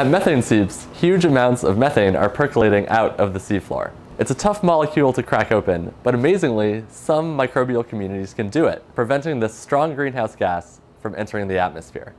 At methane seeps, huge amounts of methane are percolating out of the seafloor. It's a tough molecule to crack open, but amazingly, some microbial communities can do it, preventing this strong greenhouse gas from entering the atmosphere.